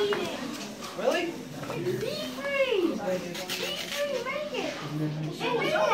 Really? Be free. Be free. make it.